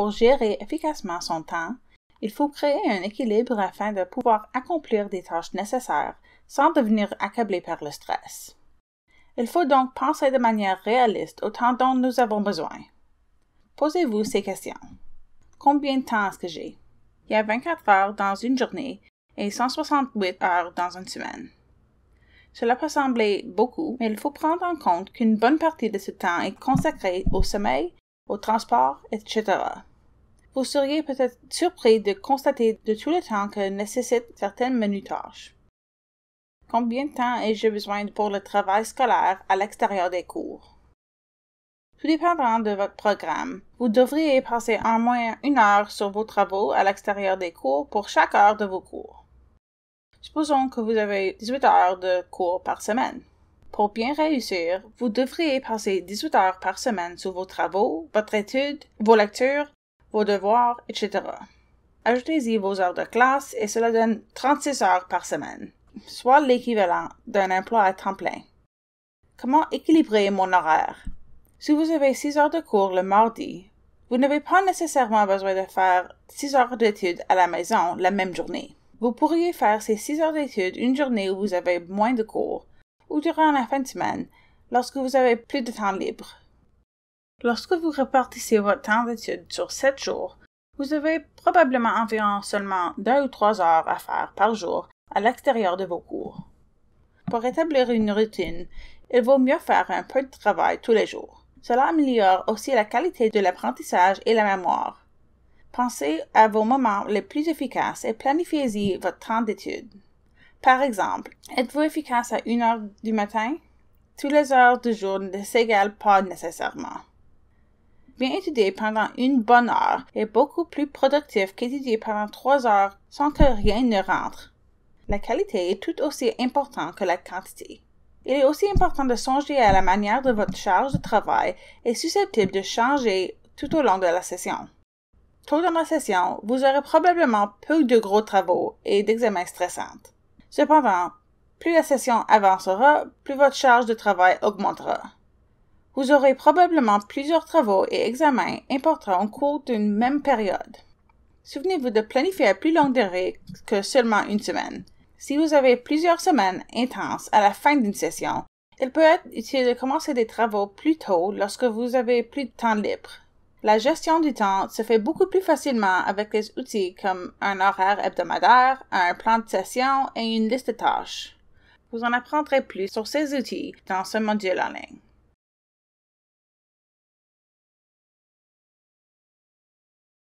Pour gérer efficacement son temps, il faut créer un équilibre afin de pouvoir accomplir des tâches nécessaires sans devenir accablé par le stress. Il faut donc penser de manière réaliste au temps dont nous avons besoin. Posez-vous ces questions. Combien de temps est-ce que j'ai? Il y a 24 heures dans une journée et 168 heures dans une semaine. Cela peut sembler beaucoup, mais il faut prendre en compte qu'une bonne partie de ce temps est consacrée au sommeil, au transport, etc. Vous seriez peut-être surpris de constater de tout le temps que nécessitent certaines menus tâches. Combien de temps ai-je besoin pour le travail scolaire à l'extérieur des cours? Tout dépendant de votre programme, vous devriez passer en moins une heure sur vos travaux à l'extérieur des cours pour chaque heure de vos cours. Supposons que vous avez 18 heures de cours par semaine. Pour bien réussir, vous devriez passer 18 heures par semaine sur vos travaux, votre étude, vos lectures, vos devoirs, etc. Ajoutez-y vos heures de classe et cela donne 36 heures par semaine, soit l'équivalent d'un emploi à temps plein. Comment équilibrer mon horaire? Si vous avez 6 heures de cours le mardi, vous n'avez pas nécessairement besoin de faire 6 heures d'études à la maison la même journée. Vous pourriez faire ces six heures d'études une journée où vous avez moins de cours, ou durant la fin de semaine, lorsque vous avez plus de temps libre. Lorsque vous répartissez votre temps d'études sur sept jours, vous avez probablement environ seulement deux ou trois heures à faire par jour à l'extérieur de vos cours. Pour établir une routine, il vaut mieux faire un peu de travail tous les jours. Cela améliore aussi la qualité de l'apprentissage et la mémoire. Pensez à vos moments les plus efficaces et planifiez-y votre temps d'étude. Par exemple, êtes-vous efficace à une heure du matin? Toutes les heures du jour ne s'égalent pas nécessairement. Bien étudier pendant une bonne heure est beaucoup plus productif qu'étudier pendant trois heures sans que rien ne rentre. La qualité est tout aussi importante que la quantité. Il est aussi important de songer à la manière dont votre charge de travail est susceptible de changer tout au long de la session. Tôt dans la session, vous aurez probablement peu de gros travaux et d'examens stressants. Cependant, plus la session avancera, plus votre charge de travail augmentera. Vous aurez probablement plusieurs travaux et examens importants au cours d'une même période. Souvenez-vous de planifier à plus longue durée que seulement une semaine. Si vous avez plusieurs semaines intenses à la fin d'une session, il peut être utile de commencer des travaux plus tôt lorsque vous avez plus de temps libre. La gestion du temps se fait beaucoup plus facilement avec des outils comme un horaire hebdomadaire, un plan de session et une liste de tâches. Vous en apprendrez plus sur ces outils dans ce module en ligne.